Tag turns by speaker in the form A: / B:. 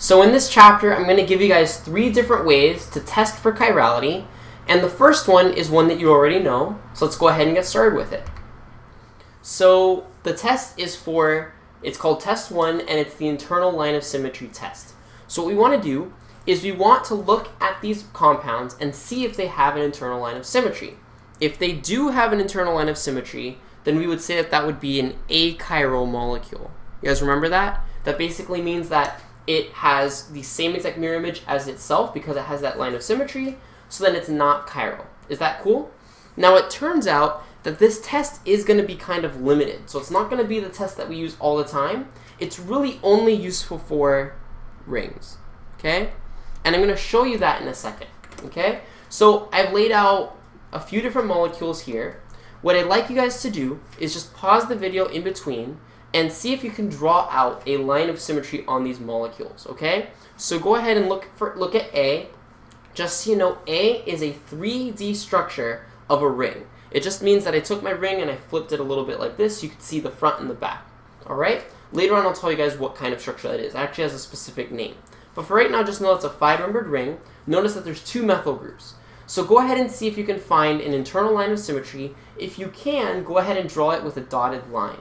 A: So in this chapter, I'm going to give you guys three different ways to test for chirality, and the first one is one that you already know, so let's go ahead and get started with it. So the test is for, it's called test one, and it's the internal line of symmetry test. So what we want to do is we want to look at these compounds and see if they have an internal line of symmetry. If they do have an internal line of symmetry, then we would say that that would be an achiral molecule. You guys remember that? That basically means that it has the same exact mirror image as itself because it has that line of symmetry, so then it's not chiral. Is that cool? Now it turns out that this test is going to be kind of limited. So it's not going to be the test that we use all the time. It's really only useful for rings. Okay? And I'm going to show you that in a second. Okay? So I've laid out a few different molecules here. What I'd like you guys to do is just pause the video in between and see if you can draw out a line of symmetry on these molecules, okay? So go ahead and look for look at A. Just so you know, A is a 3D structure of a ring. It just means that I took my ring and I flipped it a little bit like this. You can see the front and the back, all right? Later on, I'll tell you guys what kind of structure that is. It actually has a specific name. But for right now, just know it's a five-membered ring. Notice that there's two methyl groups. So go ahead and see if you can find an internal line of symmetry. If you can, go ahead and draw it with a dotted line.